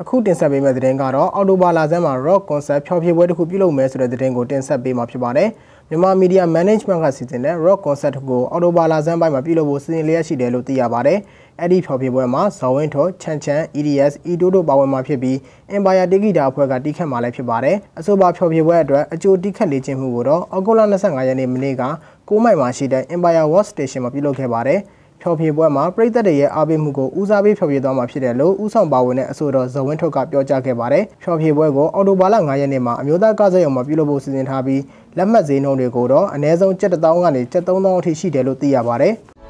အခုတင်ဆက်ပေးမယ့်သတင်းကတော့အော်တိုဘာလာဆန်းမှာ rock concert ဖျော်ဖြေပွဲတစ်ခုပြုလုပ်မယ်ဆိုတဲ့သတင်းကိုတင်ဆက်ပေးမှာဖြစ်ပါတယ်မြန်မာမီဒီယာ management ကစီစဉ်တဲ့ rock concert ကိုအော်တိုဘာလာဆန်းပိုင်းမှာပြုလုပ်ဖို့စီစဉ်လျက်ရှိတယ်လို့သိရပါတယ်အဲ့ဒီဖျော်ဖြေပွဲမှာဇော်ဝင်းထော်ချန်ချန် EDS အီတိုတို့ပါဝင်မှာဖြစ်ပြီး Empire တေဂီတာအဖွဲ့ကတီးခတ်မှာလည်းဖြစ်ပါတယ်အဆိုပါဖျော်ဖြေပွဲအတွက်အကြိုတီးခတ်လေ့ကျင့်မှုကိုတော့အောက်တိုဘာ25ရက်နေ့မနေ့က6မိုင်မှာရှိတဲ့ Empire World Station မှာပြုလုပ်ခဲ့ပါတယ် ဖျော်ဖြေပွဲမှာပြည်သက်တွေရဲ့အားပေးမှုကိုဦးစားပေးဖျော်ဖြေသွားမှာဖြစ်တယ်လို့ဦးဆောင်ပါဝင်တဲ့အဆိုတော်ဇဝင်းထုတ်ကပြောကြားခဲ့ပါတယ်။ဖျော်ဖြေပွဲကိုအော်တိုဘာလ9ရက်နေ့မှာအမျိုးသားကားစက်ရုံမှာပြုလုပ်ဖို့စီစဉ်ထားပြီးလက်မှတ်ဈေးနှုန်းတွေကိုတော့အနည်းဆုံး7,000ကနေ7,300အထိရှိတယ်လို့သိရပါတယ်။